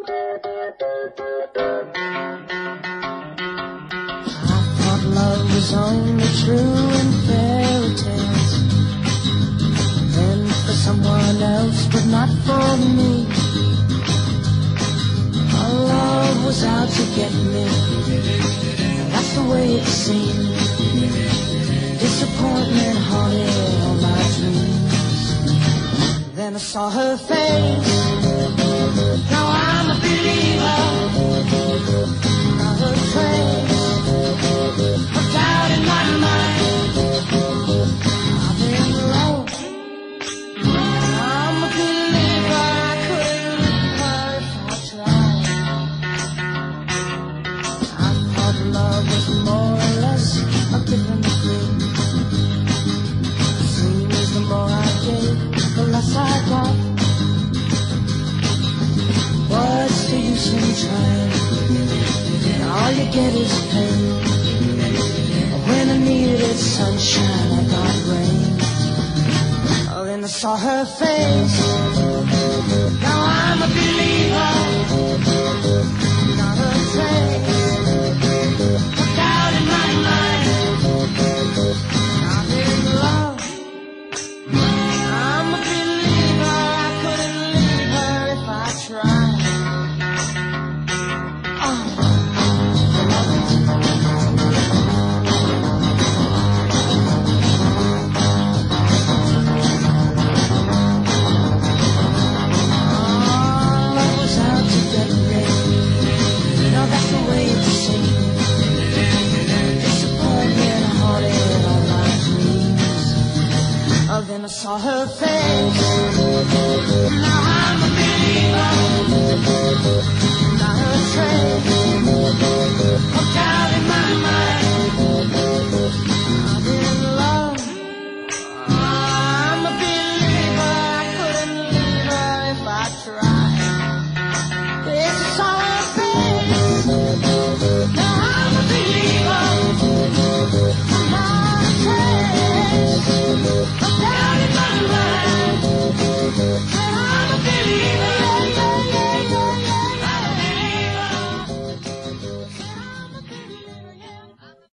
I thought love was only true in fairy tales. Then for someone else, but not for me. Our love was out to get me. That's the way it seemed. Disappointment haunted all my dreams. Then I saw her face. Love was more or less a and take. Seems the more I gave, the less I got. What's the use in trying? All you get is pain. When I needed sunshine, I got rain. Oh, then I saw her face. saw her face.